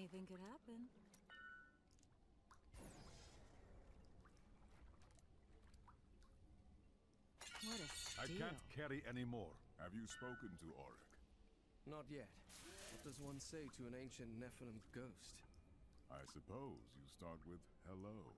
Anything could happen. What a steal. I can't carry any more. Have you spoken to Orek? Not yet. What does one say to an ancient Nephalem ghost? I suppose you start with hello.